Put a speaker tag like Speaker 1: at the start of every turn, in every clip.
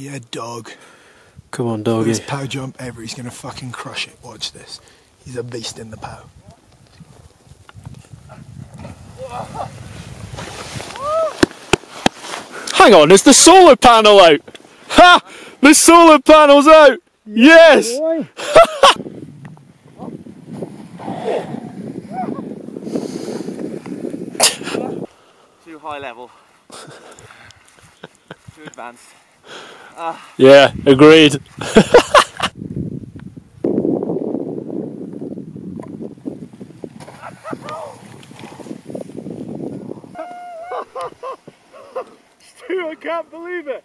Speaker 1: Yeah, dog.
Speaker 2: Come on, doggy.
Speaker 1: First pow jump ever. He's gonna fucking crush it. Watch this. He's a beast in the pow.
Speaker 2: Hang on, is the solar panel out? Ha! The solar panel's out! Yes!
Speaker 3: Too high level. Too advanced.
Speaker 2: Yeah, agreed.
Speaker 3: I can't believe it.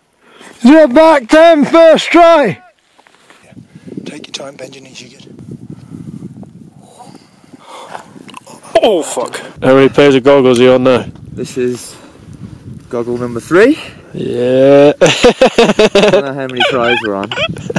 Speaker 1: You're back ten first try. Yeah. Take your time, bend your knees, you good.
Speaker 2: Oh, fuck. How many pairs of goggles are you on now?
Speaker 3: This is goggle number three.
Speaker 2: Yeah.
Speaker 3: I don't know how many tries we're on.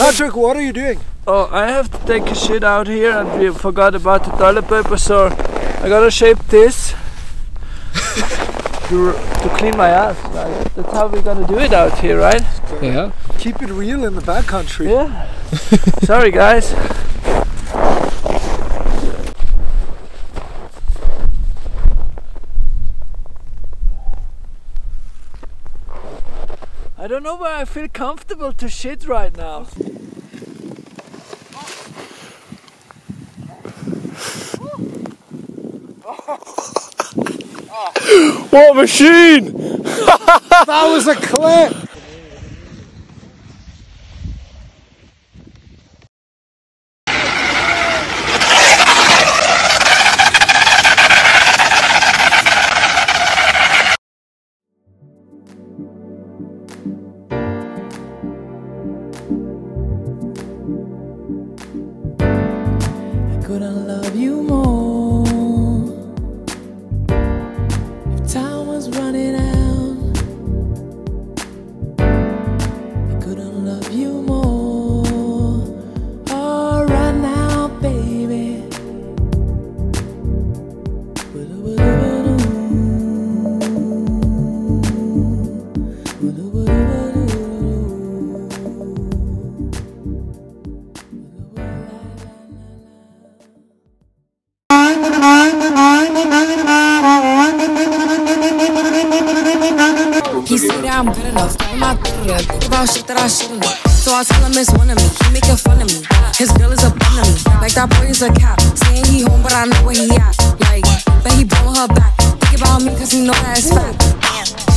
Speaker 1: Patrick, what are you doing?
Speaker 2: Oh, I have to take a shit out here and we forgot about the toilet paper, so I gotta shape this to, to clean my ass. Like, that's how we gotta do it out here, right?
Speaker 4: Yeah.
Speaker 1: Keep it real in the backcountry.
Speaker 2: Yeah. Sorry, guys. I don't know where I feel comfortable to shit right now. what a machine!
Speaker 1: That was a clip.
Speaker 5: Like that boy is a cat. Saying he home, but I know where he at. Like, but he blowing her back. Think about me, cause he know that it's fact.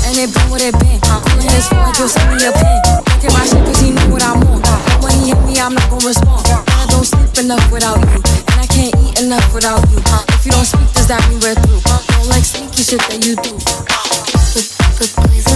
Speaker 5: And it been what it been. Calling his phone like he'll send me a pin. Look at my shit, cause he know what I'm on. But when he hit me, I'm not gonna respond. I don't sleep enough without you. And I can't eat enough without you. If you don't speak, does that mean we're through? Don't like sneaky shit that you do.
Speaker 6: The, the boy's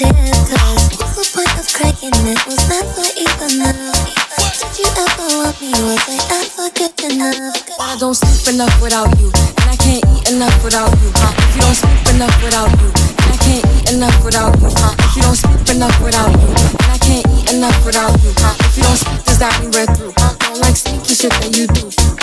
Speaker 6: tiptoes What's the point of cracking? It was never even enough Did you ever want me? Was I ever good enough? I don't sleep enough without you And I can't eat enough without you huh? If you don't sleep enough without you And I can't eat enough without you huh? If you don't sleep enough without you And I can't eat enough without you huh? If you don't sleep, does that mean we're through? I Don't like sneaky shit that you do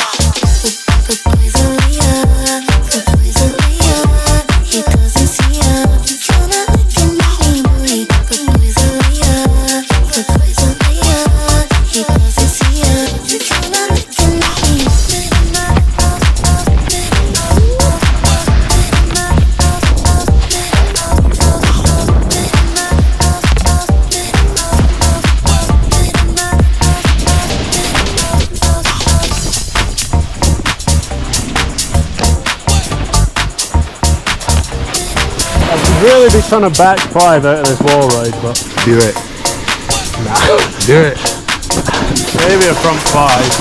Speaker 5: really be trying to back five out of this wall ride, but
Speaker 4: Do it. Do it.
Speaker 5: maybe a front five.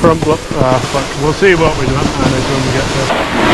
Speaker 5: Front, uh, but we'll see what we manage when we get there.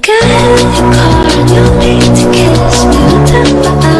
Speaker 7: Get in the car and
Speaker 6: you'll need to kiss me.
Speaker 1: Remember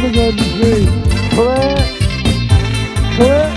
Speaker 1: Go to sea. Clear.